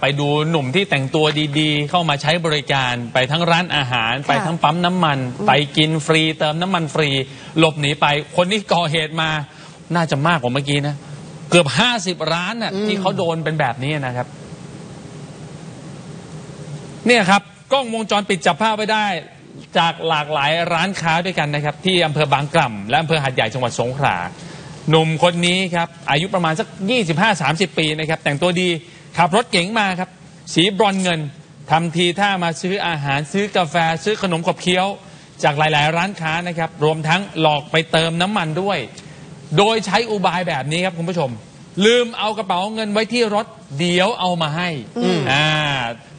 ไปดูหนุ่มที่แต่งตัวดีๆ เข้ามาใช้บริการไปทั้งร้านอาหาร ไปทั้งปั๊มน้ำมัน ไปกินฟรี เติมน้ำมันฟรี หลบหนีไป คนที่ก่อเหตุมา น่าจะมากกว่าเมื่อกี้นะ เกือบห้าสิบร้านน่ะที่เขาโดนเป็นแบบนี้นะครับ เนี่ยครับ กล้องวงจรปิดจับภาพไว้ได้ จากหลากหลายร้านค้าด้วยกันนะครับ ที่อำเภอบางกล่ำและอำเภอหาดใหญ่จังหวัดสงขลาหนุ่มคนนี้ครับ อายุประมาณสัก 25-30 ปีนะครับ แต่งตัวดี ขับรถเก๋งมาครับ สีบรอนเงินทำทีท่ามาซื้ออาหารซื้อกาแฟซื้อขนมขบเคี้ยว จากหลาย ๆ ร้านค้านะครับ รวมทั้งหลอกไปเติมน้ำมันด้วย โดยใช้อุบายแบบนี้ครับคุณผู้ชม ลืมเอากระเป๋าเงินไว้ที่รถเดี๋ยวเอามาให้อ่า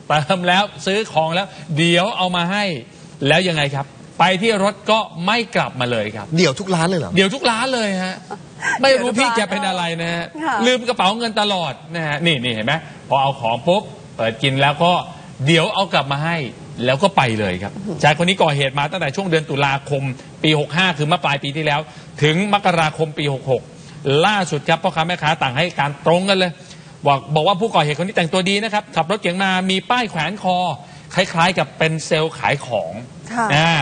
เติมแล้วซื้อของแล้ว เดี๋ยวเอามาให้ แล้วยังไงครับ ไปที่รถก็ไม่กลับมาเลยครับ เดี่ยวทุกร้านเลยเหรอ เดี๋ยวทุกร้านเลยฮะ ไม่รู้พี่แกเป็นอะไรนะฮะ ค่ะลืมกระเป๋าเงินตลอดนะฮะ นี่นี่เห็นไหมพอเอาของปุ๊บ เปิดกินแล้วก็เดี๋ยวเอากลับมาให้แล้วก็ไปเลยครับชายคนนี้ก่อเหตุมาตั้งแต่ช่วงเดือนตุลาคม ปี 65 คือเมื่อปลายปีที่แล้ว ถึงมกราคมปี 66 ล่าสุดครับพ่อค้าแม่ค้าต่างให้การตรงกันเลย บอกบอกว่าผู้ก่อเหตุคนนี้แต่งตัวดีนะครับขับรถเก๋งมามีป้ายแขวนคอ คล้ายๆ กับเป็นเซลล์ขายของค่ะ อ่า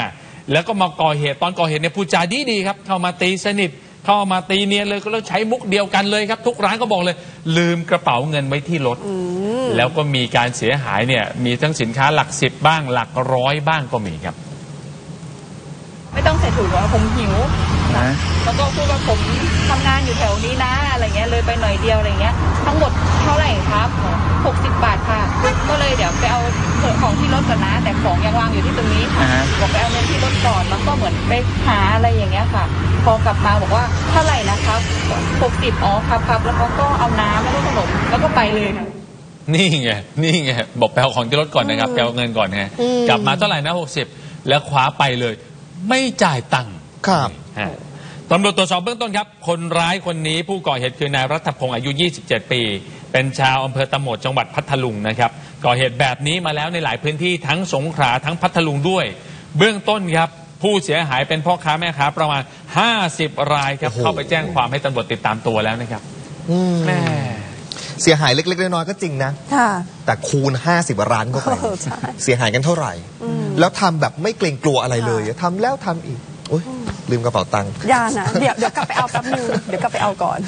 แล้วก็มาก่อเหตุตอนก่อเหตุเนี่ยพูดจาดีดีๆครับ เข้ามาตีสนิท เข้ามาตีเนียนเลยก็แล้วใช้มุกเดียวกันเลยครับ ทุกร้านก็บอกเลย ลืมกระเป๋าเงินไว้ที่รถแล้วก็มีการเสียหายเนี่ย มีทั้งสินค้าหลักสิบบ้างหลักร้อยบ้างก็มีครับ ไม่ต้องใส่ถุงว่าผมหิวนะแล้วก็พูดว่าผมทำงานอยู่แถวนี้นะอะไรเงี้ยเลยไปหน่อยเดียวอะไรเงี้ยทั้งหมดเท่าไหร่ครับ 60 บาทค่ะ ก็เลยเดี๋ยว ถก่อนนะ แต่ของยังวางอยู่ที่ตรงนี้ค่ะอ่าฮะ บอกไปเอาเงินที่รถก่อนแล้วก็เหมือนไปหาอะไรอย่างเงี้ยค่ะ พอกลับมาบอกว่าเท่าไหร่นะครับ60อ๋อครับครับแล้วเขาก็เอาน้ำแล้วก็ขนมแล้วก็ไปเลยค่ะ นี่ไง นี่ไง บอกไปเอาของที่รถก่อนนะครับไปเอาเงินก่อนไงอืม กลับมาเท่าไหร่นะหกสิบแล้วคว้าไปเลย ไม่จ่ายตังค์ครับ ฮะตำรวจตรวจสอบเบื้องต้นครับ คนร้ายคนนี้ผู้ก่อเหตุคือนายรัฐพงศ์อายุ 27 ปี เป็นชาวอำเภอตะโหมดจังหวัดพัทลุงนะครับ ก่อเหตุแบบนี้มาแล้วในหลายพื้นที่ทั้งสงขลาทั้งพัทลุงด้วย เบื้องต้นครับผู้เสียหายเป็นพ่อค้าแม่ค้าประมาณ 50 รายครับโอ้โหเข้าไปแจ้งความให้ตำรวจติดตามตัวแล้วนะครับอืมแม่เสียหายเล็กๆน้อยๆก็จริงนะค่ะแต่คูณ 50ร้านก็ไปเออใช่เสียหายกันเท่าไหร่อืมแล้วทำแบบไม่เกรงกลัวอะไรเลยค่ะทำแล้วทำอีกโอ๊ยลืมกระเป๋าตังค์อย่านะเดี๋ยวเดี๋ยวกลับไปเอาแป๊บนึงเดี๋ยวกลับไปเอาก่อน